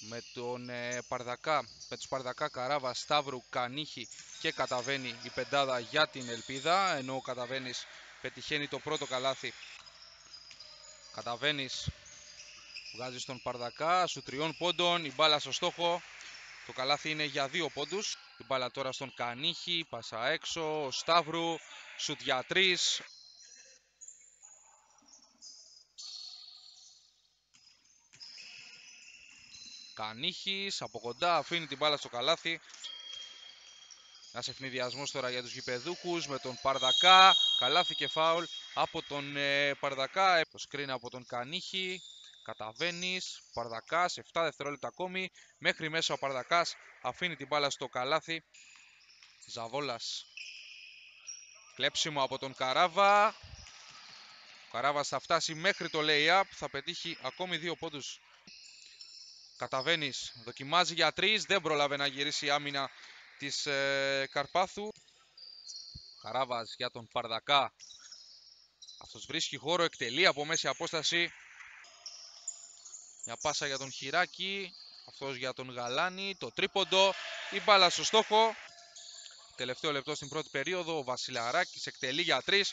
με τον ε, Παρδακά, με τους Παρδακά Καράβα, Σταύρου, Κανίχη και καταβαίνει η πεντάδα για την Ελπίδα ενώ ο Καταβαίνης πετυχαίνει το πρώτο καλάθι. Καταβαίνεις βγάζει στον Παρδακά σου τριών πόντων η μπάλα στο στόχο. Το καλάθι είναι για δύο πόντους. Η μπάλα τώρα στον Κανίχη, πάσα έξω, ο Σταύρου, σουτ για τρεις Κανίχης από κοντά αφήνει την μπάλα στο καλάθι. Ένας ευνηδιασμός τώρα για τους γηπεδούχους με τον Παρδακά. Καλάθι και φάουλ από τον ε, Παρδακά. Το σκριν από τον Κανίχη. Καταβαίνεις, Παρδακάς, 7 δευτερόλεπτα ακόμη. Μέχρι μέσα ο Παρδακάς αφήνει την μπάλα στο καλάθι. Ζαβόλας. Κλέψιμο από τον Καράβα. Ο Καράβας θα φτάσει μέχρι το lay-up. Θα πετύχει ακόμη δύο πόντους Καταβαίνεις, δοκιμάζει για τρει. Δεν πρόλαβε να γυρίσει η άμυνα της ε, Καρπάθου. Καράβα για τον Παρδακά. Αυτός βρίσκει χώρο, εκτελεί από μέση απόσταση. Μια πάσα για τον Χιράκη. Αυτός για τον Γαλάνη. Το τρίποντο. Η μπάλα στο στόχο. Τελευταίο λεπτό στην πρώτη περίοδο. Ο Βασιλαράκης εκτελεί για τρει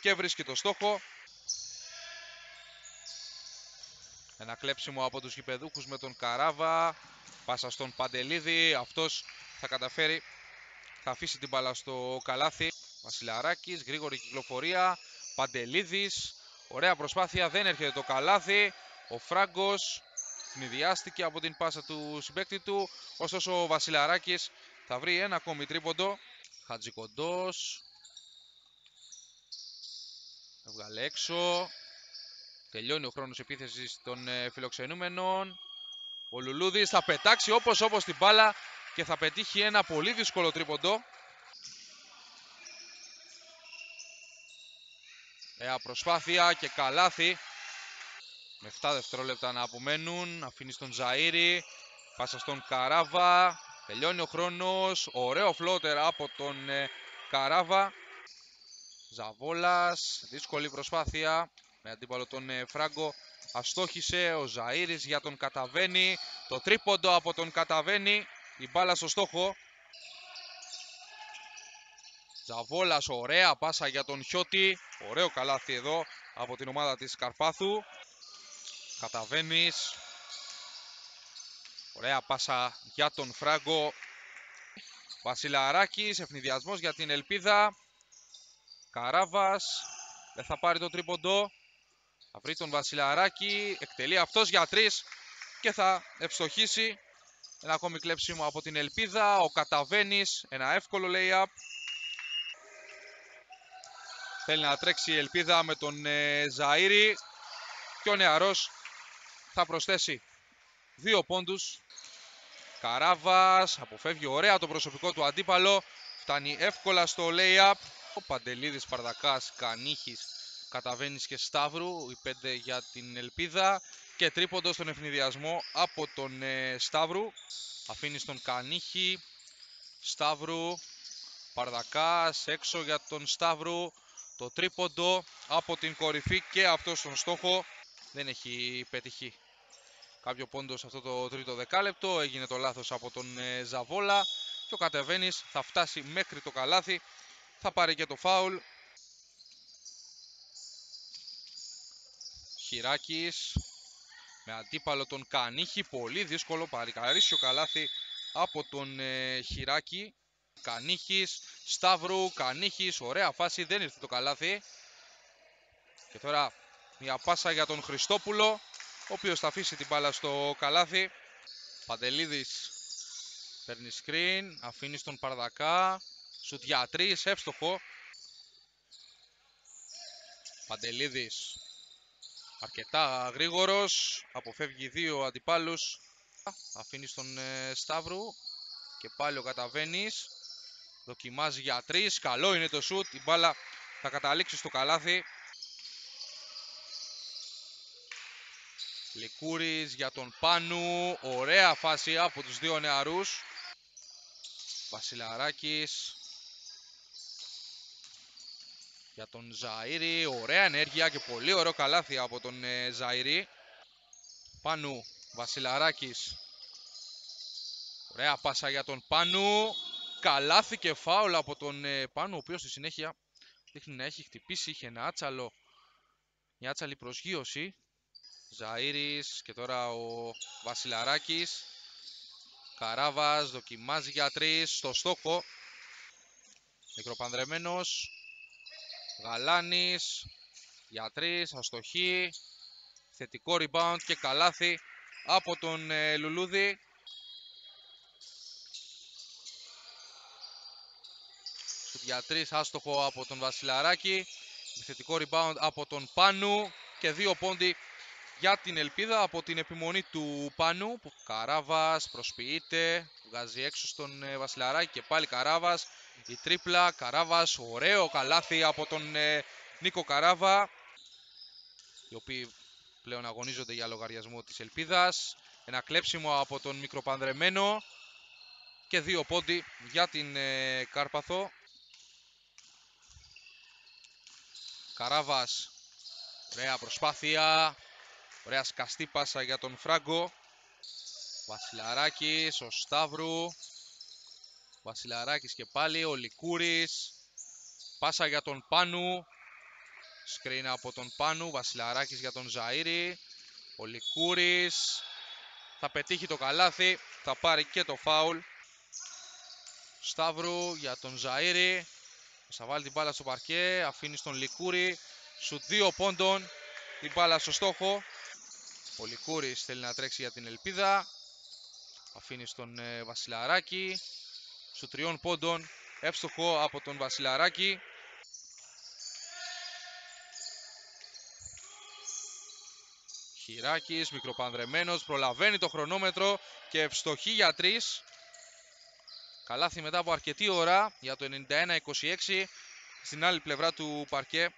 και βρίσκει το στόχο. Ένα κλέψιμο από τους γηπεδούχους με τον Καράβα. Πάσα στον Παντελίδη. Αυτός θα καταφέρει. Θα αφήσει την μπάλα στο καλάθι. Βασιλαράκης, γρήγορη κυκλοφορία. Παντελίδης. Ωραία προσπάθεια. Δεν έρχεται το καλάθι. Ο Φράγκος κνηδιάστηκε από την πάσα του συμπέκτη του. Ωστόσο ο Βασιλαράκης θα βρει ένα ακόμη τρίποντο. Χατζικοντός. Έβγαλε έξω. Τελειώνει ο χρόνος επίθεσης των ε, φιλοξενούμενων. Ο Λουλούδης θα πετάξει όπως όπως την μπάλα και θα πετύχει ένα πολύ δύσκολο τρίποντο. Νέα προσπάθεια και καλάθι. Με 7 δευτερόλεπτα να απομένουν. Αφήνει στον Ζαΐρη. Πάσα στον Καράβα. Τελειώνει ο χρόνος. Ωραίο φλότερ από τον ε, Καράβα. Ζαβόλας. Δύσκολη προσπάθεια με αντίπαλο τον ε, Φράγκο. Αστόχησε ο Ζαΐρης για τον Καταβαίνει. Το τρίποντο από τον Καταβαίνει. Η μπάλα στο στόχο. Ζαβόλας, ωραία πάσα για τον Χιώτη. Ωραίο καλάθι εδώ από την ομάδα της Καρπάθου. Καταβαίνεις. Ωραία πάσα για τον Φράγκο. Βασιλαράκης, ευνηδιασμός για την Ελπίδα. Καράβας, δεν θα πάρει το τρίποντο. Θα βρει τον Βασιλαράκη, εκτελεί αυτός για τρεις και θα ευστοχίσει. Ένα ακόμη κλέψιμο από την Ελπίδα, ο Καταβαίνης, ένα εύκολο lay-up. Θέλει να τρέξει η Ελπίδα με τον ε, Ζαΐρη και ο νεαρός θα προσθέσει δύο πόντους. Καράβας αποφεύγει ωραία το προσωπικό του αντίπαλο, φτάνει εύκολα στο lay-up. Ο Παντελίδης Παρδακάς, Κανίχης Καταβαίνεις και Σταύρου, οι πέντε για την Ελπίδα και τρίποντο στον ευνηδιασμό από τον ε, Σταύρου. Αφήνεις τον Κανίχη, Σταύρου, Παρδακάς έξω για τον Σταύρου. Το τρίποντο από την κορυφή και αυτό στον στόχο δεν έχει πετυχεί. Κάποιο πόντος σε αυτό το τρίτο δεκάλεπτο, έγινε το λάθος από τον ε, Ζαβόλα και ο Κατεβαίνης θα φτάσει μέχρι το καλάθι, θα πάρει και το φάουλ Χιράκης με αντίπαλο τον Κανίχη. Πολύ δύσκολο παρικαρίσιο καλάθι από τον ε, Χιράκη. Κανίχης, Σταύρου, Κανίχης, ωραία φάση, δεν ήρθε το καλάθι. Και τώρα μια πάσα για τον Χριστόπουλο, ο οποίος θα αφήσει την μπάλα στο καλάθι. Παντελίδης παίρνει screen, αφήνει στον Παρδακά, σουτ για εύστοχο. Παντελίδης αρκετά γρήγορος, αποφεύγει δύο αντιπάλους, αφήνει στον ε, Σταύρου και πάλι ο Καταβαίνης, δοκιμάζει για τρεις, καλό είναι το σουτ, η μπάλα θα καταλήξει στο καλάθι. Λικούρης για τον Πάνου, ωραία φάση από τους δύο νεαρούς. Βασιλαράκης για τον Ζαΐρη. Ωραία ενέργεια και πολύ ωραίο καλάθι από τον ε, Ζαΐρη. Πάνου Βασιλαράκης Ωραία πάσα για τον Πάνου. Καλάθι και φάουλ από τον ε, Πάνου, ο οποίος στη συνέχεια δείχνει να έχει χτυπήσει. Είχε ένα άτσαλο, μια άτσαλη προσγείωση. Ζαΐρης και τώρα ο Βασιλαράκης. Καράβας δοκιμάζει για τρεις στο στόχο. Μικροπανδρεμένος. Γαλάνης. Για τρεις, αστοχή. Θετικό rebound και καλάθι από τον ε, Λουλούδη. για τρεις άστοχο από τον Βασιλαράκη. Θετικό rebound από τον Πάνου και δύο πόντι για την ελπίδα από την επιμονή του Πάνου. Που Καράβας προσποιείται, βγάζει έξω στον ε, Βασιλαράκη και πάλι Καράβας. Η τρίπλα, Καράβας, ωραίο καλάθι από τον ε, Νίκο Καράβα. Οι οποίοι πλέον αγωνίζονται για λογαριασμό της ελπίδας. Ένα κλέψιμο από τον μικροπανδρεμένο και δύο πόντι για την ε, Κάρπαθο. Καράβας, ωραία προσπάθεια, ωραία σκαστή πάσα για τον Φράγκο. Βασιλαράκης, ο Σταύρου. Βασιλαράκης και πάλι, ο Λικούρης. Πάσα για τον Πάνου. Σκρίνα από τον Πάνου, Βασιλαράκης για τον Ζαΐρη. Ο Λικούρης. Θα πετύχει το καλάθι, θα πάρει και το φάουλ. Σταύρου για τον Ζαΐρη. Θα βάλει την μπάλα στο παρκέ, αφήνει στον Λικούρη. Σου δύο πόντων, την μπάλα στο στόχο. Ο Λικούρης θέλει να τρέξει για την ελπίδα. Αφήνει στον ε, Βασιλαράκη. Σου τριών πόντων, εύστοχο από τον Βασιλαράκη. Χειράκης, μικροπανδρεμένος, προλαβαίνει το χρονόμετρο και ευστοχή για τρεις. Καλάθι μετά από αρκετή ώρα για το 91-26 στην άλλη πλευρά του παρκέ